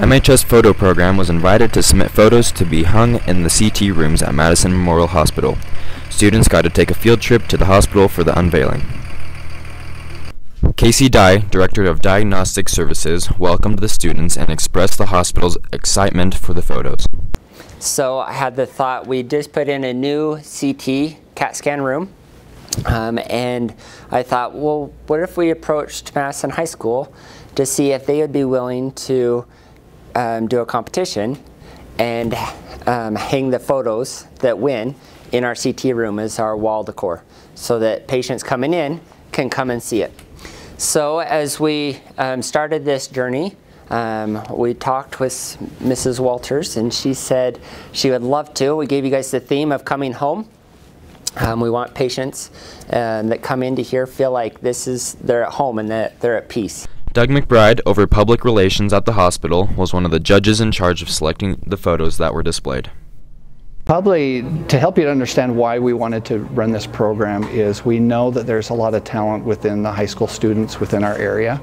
MHS Photo Program was invited to submit photos to be hung in the CT rooms at Madison Memorial Hospital. Students got to take a field trip to the hospital for the unveiling. Casey Dye, Director of Diagnostic Services, welcomed the students and expressed the hospital's excitement for the photos. So I had the thought we just put in a new CT CAT scan room. Um, and I thought, well, what if we approached Madison High School to see if they would be willing to um, do a competition and um, hang the photos that win in our CT room as our wall decor so that patients coming in can come and see it. So as we um, started this journey, um, we talked with Mrs. Walters and she said she would love to. We gave you guys the theme of coming home. Um, we want patients um, that come into here feel like this is they're at home and that they're at peace. Doug McBride, over public relations at the hospital, was one of the judges in charge of selecting the photos that were displayed. Probably to help you to understand why we wanted to run this program is we know that there's a lot of talent within the high school students within our area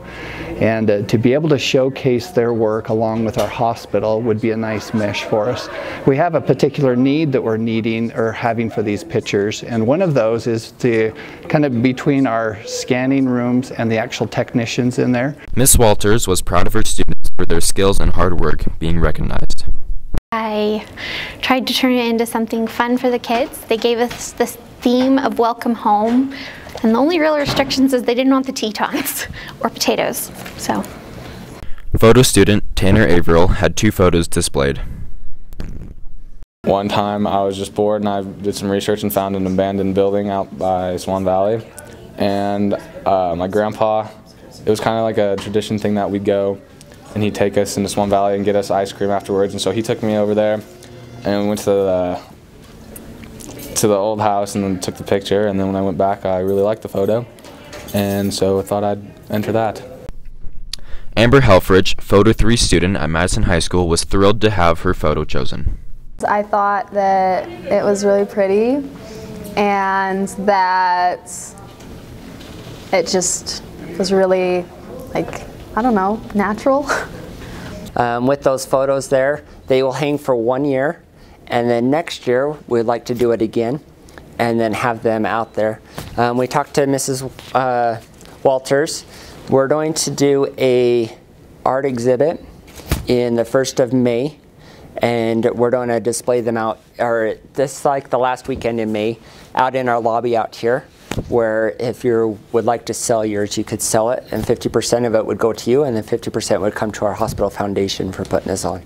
and uh, to be able to showcase their work along with our hospital would be a nice mesh for us. We have a particular need that we're needing or having for these pictures and one of those is to kind of between our scanning rooms and the actual technicians in there. Miss Walters was proud of her students for their skills and hard work being recognized. I tried to turn it into something fun for the kids. They gave us this theme of welcome home, and the only real restrictions is they didn't want the Tetons or potatoes. So. Photo student Tanner Averill had two photos displayed. One time I was just bored and I did some research and found an abandoned building out by Swan Valley. And uh, my grandpa, it was kind of like a tradition thing that we'd go and he'd take us into Swan Valley and get us ice cream afterwards. And so he took me over there, and we went to the to the old house and then took the picture. And then when I went back, I really liked the photo, and so I thought I'd enter that. Amber Helfrich, Photo 3 student at Madison High School, was thrilled to have her photo chosen. I thought that it was really pretty and that it just was really like I don't know, natural. um, with those photos there, they will hang for one year, and then next year we'd like to do it again, and then have them out there. Um, we talked to Mrs. Uh, Walters. We're going to do a art exhibit in the first of May, and we're going to display them out, or this like the last weekend in May, out in our lobby out here where if you would like to sell yours, you could sell it, and 50% of it would go to you, and then 50% would come to our hospital foundation for putting this on.